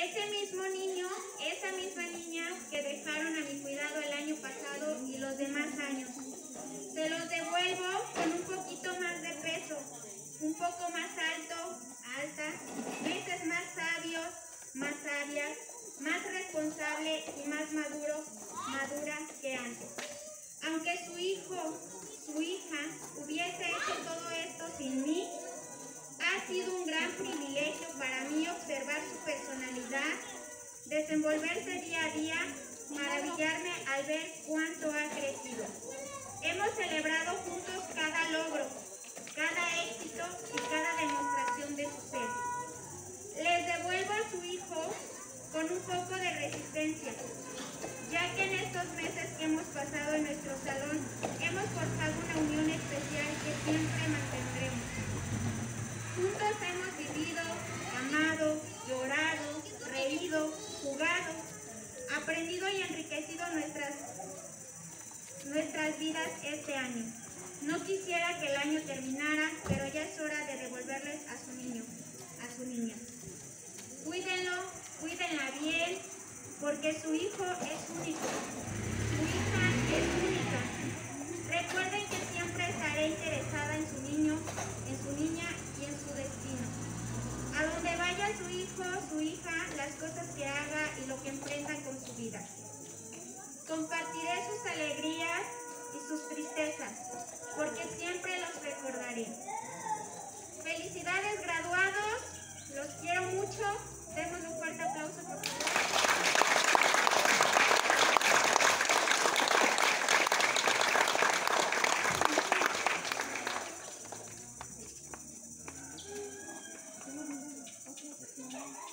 Ese mismo niño, esa misma niña que dejaron a mi cuidado el año pasado y los demás años. Se los devuelvo con un poquito más de peso, un poco más alto, alta, veces más sabios, más sabias, más responsable y más maduro, madura que antes. Desenvolverse día a día, maravillarme al ver cuánto ha crecido. Hemos celebrado juntos cada logro, cada éxito y cada demostración de su ser. Les devuelvo a su hijo con un poco de resistencia, ya que en estos meses que hemos pasado en nuestro salón nuestras vidas este año. No quisiera que el año terminara, pero ya es hora de devolverles a su niño, a su niña. Cuídenlo, cuídenla bien, porque su hijo es único, su hija es única. Recuerden que siempre estaré interesada en su niño, en su niña y en su destino. A donde vaya su hijo, su hija, las cosas que haga y lo que emprendan con su vida. Compartiré sus alegrías y sus tristezas, porque siempre los recordaré. Felicidades graduados, los quiero mucho. Demos un fuerte aplauso por favor. Thank.